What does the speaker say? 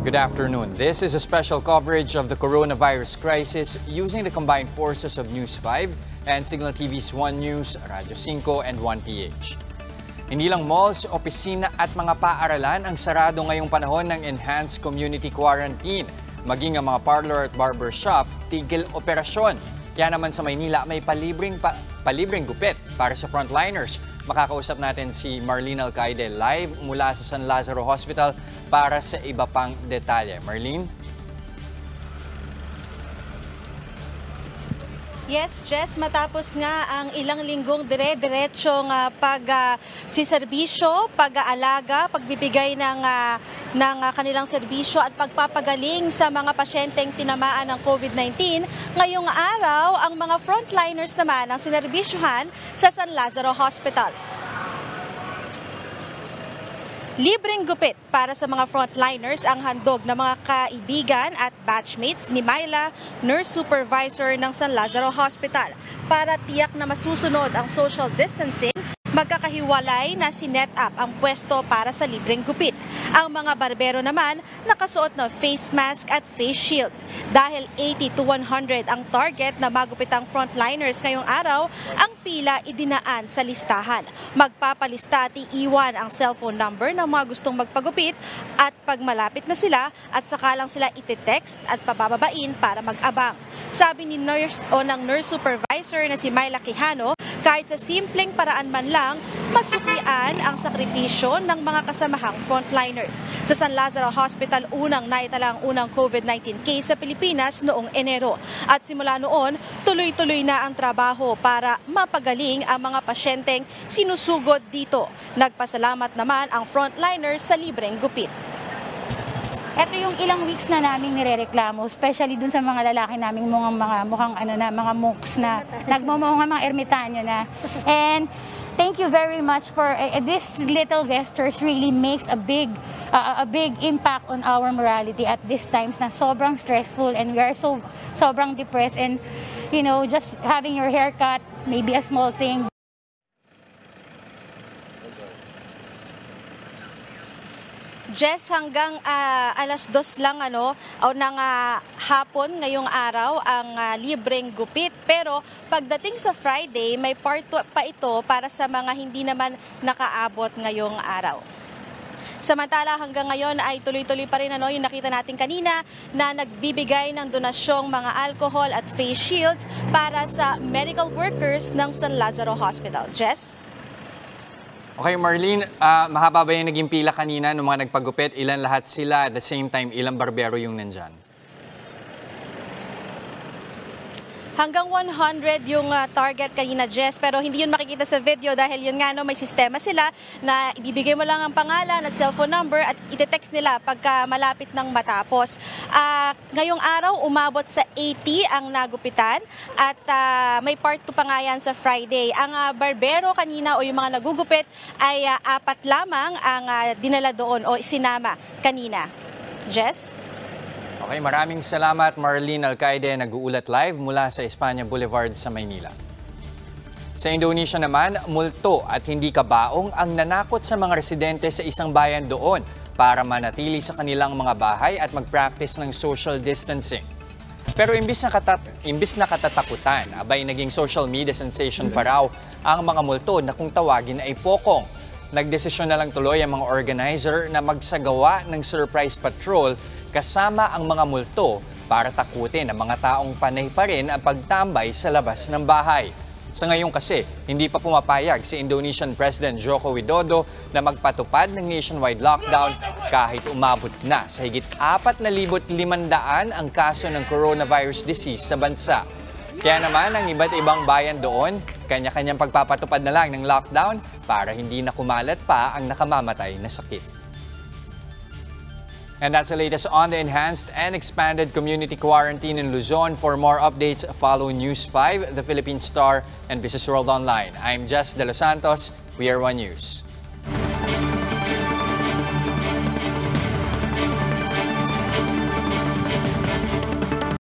Good afternoon. This is a special coverage of the coronavirus crisis using the combined forces of News 5 and Signal TV's 1 News, Radio 5 and 1PH. Hindi lang malls, opisina at mga paaralan ang sarado ngayong panahon ng enhanced community quarantine. Maging ang mga parlor at barber shop, tigil operasyon. Kaya naman sa Maynila may palibreng, pa, palibreng gupit para sa frontliners. Makakausap natin si Marlene Alcaide live mula sa San Lazaro Hospital para sa iba pang detalye. Marlene? Yes, Jess, matapos nga ang ilang linggong dire-diretsyong uh, pag uh, siserbisyo, pag-aalaga, pagbibigay ng, uh, ng uh, kanilang serbisyo at pagpapagaling sa mga pasyenteng tinamaan ng COVID-19, ngayong araw ang mga frontliners naman ang sinerbisyohan sa San Lazaro Hospital. Libreng gupit para sa mga frontliners ang handog ng mga kaibigan at batchmates ni Myla, nurse supervisor ng San Lazaro Hospital, para tiyak na masusunod ang social distancing Magkakahiwalay na sinet up ang pwesto para sa libreng gupit. Ang mga barbero naman nakasuot ng face mask at face shield. Dahil 80 to 100 ang target na magupitang frontliners ngayong araw, ang pila idinaan sa listahan. Magpapalista at iiwan ang cellphone number ng mga gustong magpagupit at pag malapit na sila at saka lang sila iti-text at pabababain para mag-abang. Sabi ni nurse o ng nurse supervisor na si Myla Quijano, kahit sa simpleng paraan man lang, masuklian ang sakripisyo ng mga kasamahang frontliners. Sa San Lazaro Hospital, unang naitala ang unang COVID-19 case sa Pilipinas noong Enero. At simula noon, tuloy-tuloy na ang trabaho para mapagaling ang mga pasyenteng sinusugod dito. Nagpasalamat naman ang frontliners sa libreng gupit. Ito yung ilang weeks na namin nirereklamo, especially dun sa mga lalaki naming mga, mga mukhang ano na, mga monks na nagmumuha mga ermitanyo na. And thank you very much for uh, this little gestures really makes a big uh, a big impact on our morality at these times na sobrang stressful and we are so sobrang depressed and you know just having your haircut maybe a small thing Jess, hanggang uh, alas dos lang ano, o ng uh, hapon ngayong araw ang uh, libreng gupit. Pero pagdating sa Friday, may part pa ito para sa mga hindi naman nakaabot ngayong araw. Samantala hanggang ngayon ay tuloy-tuloy pa rin ano, yung nakita natin kanina na nagbibigay ng donasyong mga alcohol at face shields para sa medical workers ng San Lazaro Hospital. Jess? Okay, Marlene, uh, mahaba ba yung naging pila kanina ng mga nagpagupit? Ilan lahat sila at the same time, ilang barbero yung nandyan? Hanggang 100 yung uh, target kanina, Jess, pero hindi yun makikita sa video dahil yun nga no, may sistema sila na ibibigay mo lang ang pangalan at cellphone number at ite-text nila pagka malapit ng matapos. Uh, ngayong araw, umabot sa 80 ang nagupitan at uh, may part 2 pa nga yan sa Friday. Ang uh, barbero kanina o yung mga nagugupit ay uh, apat lamang ang uh, dinala doon o isinama kanina. Jess? Okay, maraming salamat Marlene Alcaide, nag-uulat live mula sa Espanya Boulevard sa Maynila. Sa Indonesia naman, multo at hindi kabaong ang nanakot sa mga residente sa isang bayan doon para manatili sa kanilang mga bahay at mag-practice ng social distancing. Pero imbis na, katat imbis na katatakutan, abay naging social media sensation pa raw ang mga multo na kung tawagin ay pokong. Nagdesisyon na lang tuloy ang mga organizer na magsagawa ng surprise patrol kasama ang mga multo para takutin ang mga taong panay pa rin ang pagtambay sa labas ng bahay. Sa ngayon kasi, hindi pa pumapayag si Indonesian President Joko Widodo na magpatupad ng nationwide lockdown kahit umabot na sa higit 4,500 ang kaso ng coronavirus disease sa bansa. Kaya naman ang iba't ibang bayan doon, kanya-kanyang pagpapatupad na lang ng lockdown para hindi na kumalat pa ang nakamamatay na sakit. And that's the latest on the enhanced and expanded community quarantine in Luzon. For more updates, follow News 5, The Philippine Star, and Business World Online. I'm Jess De Los Santos. We are One News.